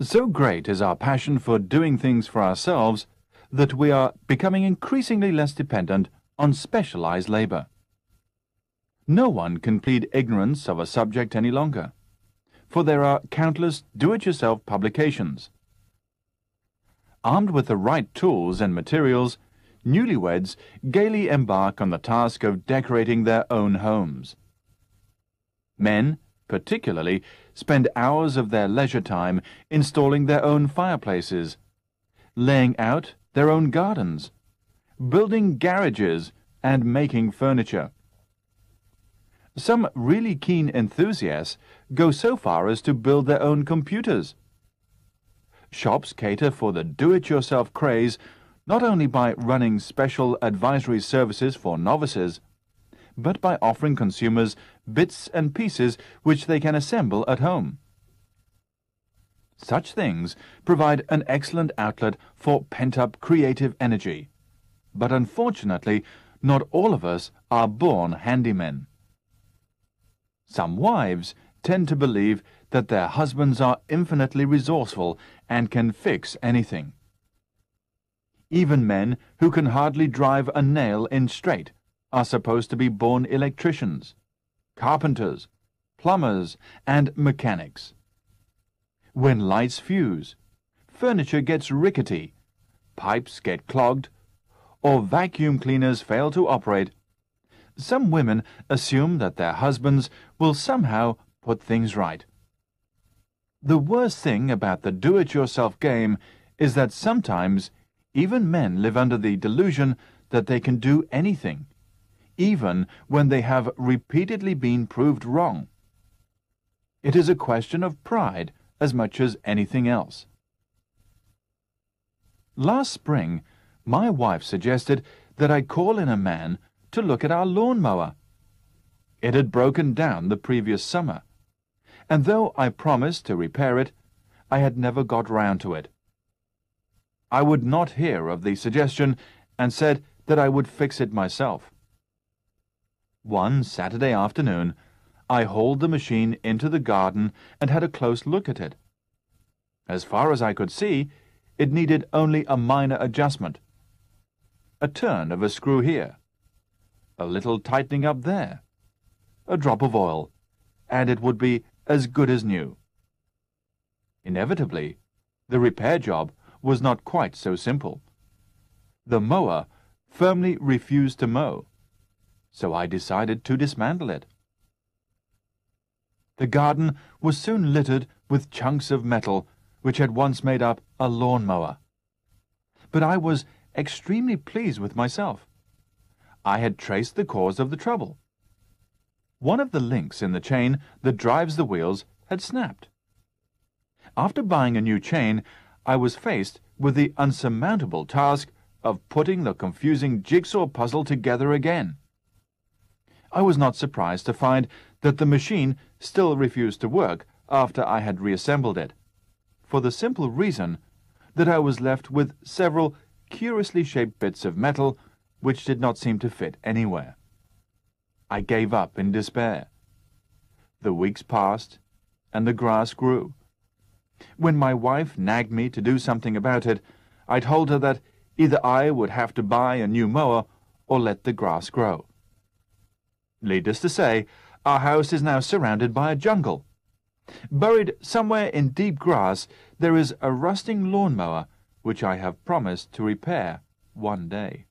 So great is our passion for doing things for ourselves that we are becoming increasingly less dependent on specialized labor. No one can plead ignorance of a subject any longer, for there are countless do-it-yourself publications. Armed with the right tools and materials, newlyweds gaily embark on the task of decorating their own homes. Men, particularly, spend hours of their leisure time installing their own fireplaces, laying out their own gardens, building garages, and making furniture. Some really keen enthusiasts go so far as to build their own computers. Shops cater for the do-it-yourself craze not only by running special advisory services for novices, but by offering consumers bits and pieces which they can assemble at home. Such things provide an excellent outlet for pent-up creative energy. But unfortunately, not all of us are born handymen. Some wives tend to believe that their husbands are infinitely resourceful and can fix anything. Even men who can hardly drive a nail in straight are supposed to be born electricians, carpenters, plumbers, and mechanics. When lights fuse, furniture gets rickety, pipes get clogged, or vacuum cleaners fail to operate, some women assume that their husbands will somehow put things right. The worst thing about the do-it-yourself game is that sometimes even men live under the delusion that they can do anything even when they have repeatedly been proved wrong. It is a question of pride as much as anything else. Last spring, my wife suggested that I call in a man to look at our lawnmower. It had broken down the previous summer, and though I promised to repair it, I had never got round to it. I would not hear of the suggestion and said that I would fix it myself. One Saturday afternoon, I hauled the machine into the garden and had a close look at it. As far as I could see, it needed only a minor adjustment. A turn of a screw here, a little tightening up there, a drop of oil, and it would be as good as new. Inevitably, the repair job was not quite so simple. The mower firmly refused to mow so I decided to dismantle it. The garden was soon littered with chunks of metal which had once made up a lawn-mower. But I was extremely pleased with myself. I had traced the cause of the trouble. One of the links in the chain that drives the wheels had snapped. After buying a new chain, I was faced with the unsurmountable task of putting the confusing jigsaw puzzle together again. I was not surprised to find that the machine still refused to work after I had reassembled it, for the simple reason that I was left with several curiously shaped bits of metal which did not seem to fit anywhere. I gave up in despair. The weeks passed, and the grass grew. When my wife nagged me to do something about it, I told her that either I would have to buy a new mower or let the grass grow. Needless to say, our house is now surrounded by a jungle. Buried somewhere in deep grass, there is a rusting lawnmower, which I have promised to repair one day.